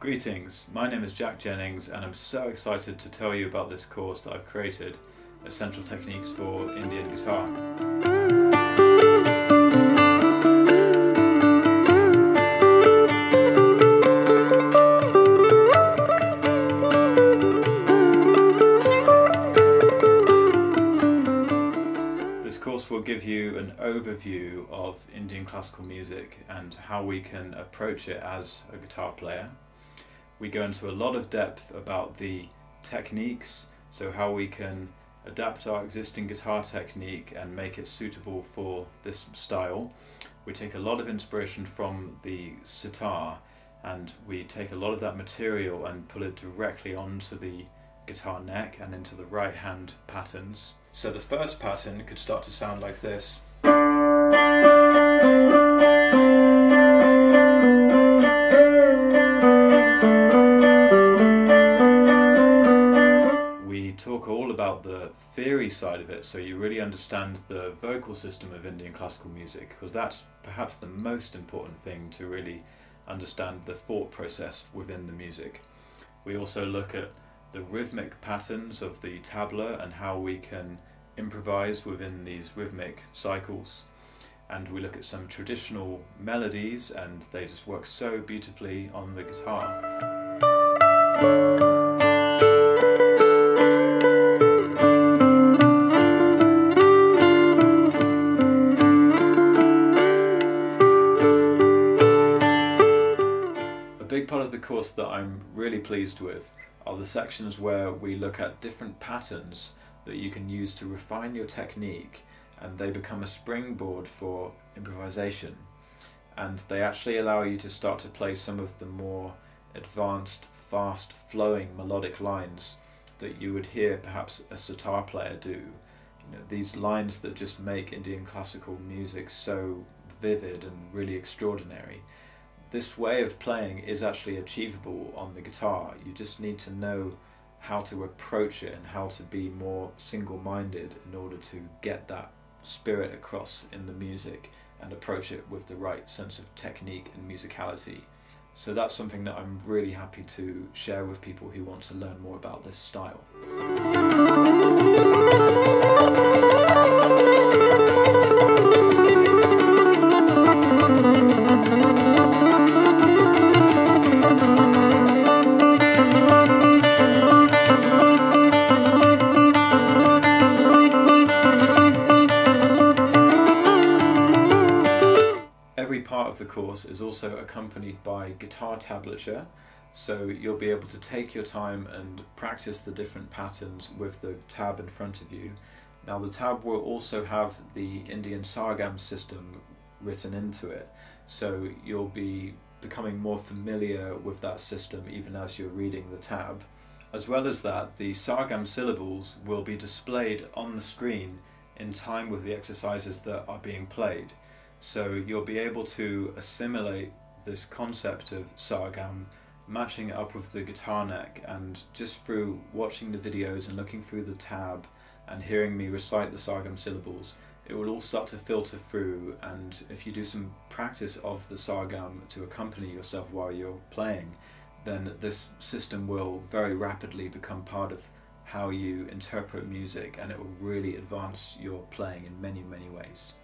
Greetings, my name is Jack Jennings and I'm so excited to tell you about this course that I've created, Essential Techniques for Indian Guitar. This course will give you an overview of Indian classical music and how we can approach it as a guitar player. We go into a lot of depth about the techniques, so how we can adapt our existing guitar technique and make it suitable for this style. We take a lot of inspiration from the sitar and we take a lot of that material and pull it directly onto the guitar neck and into the right hand patterns. So the first pattern could start to sound like this. About the theory side of it, so you really understand the vocal system of Indian classical music, because that's perhaps the most important thing to really understand the thought process within the music. We also look at the rhythmic patterns of the tabla and how we can improvise within these rhythmic cycles. And we look at some traditional melodies, and they just work so beautifully on the guitar. Big part of the course that I'm really pleased with are the sections where we look at different patterns that you can use to refine your technique and they become a springboard for improvisation. And they actually allow you to start to play some of the more advanced fast flowing melodic lines that you would hear perhaps a sitar player do. You know these lines that just make Indian classical music so vivid and really extraordinary this way of playing is actually achievable on the guitar. You just need to know how to approach it and how to be more single minded in order to get that spirit across in the music and approach it with the right sense of technique and musicality. So that's something that I'm really happy to share with people who want to learn more about this style. The course is also accompanied by guitar tablature, so you'll be able to take your time and practice the different patterns with the tab in front of you. Now the tab will also have the Indian Sargam system written into it, so you'll be becoming more familiar with that system even as you're reading the tab. As well as that, the Sargam syllables will be displayed on the screen in time with the exercises that are being played. So you'll be able to assimilate this concept of sargam, matching it up with the guitar neck, and just through watching the videos and looking through the tab and hearing me recite the sargam syllables, it will all start to filter through. And if you do some practice of the sargam to accompany yourself while you're playing, then this system will very rapidly become part of how you interpret music and it will really advance your playing in many, many ways.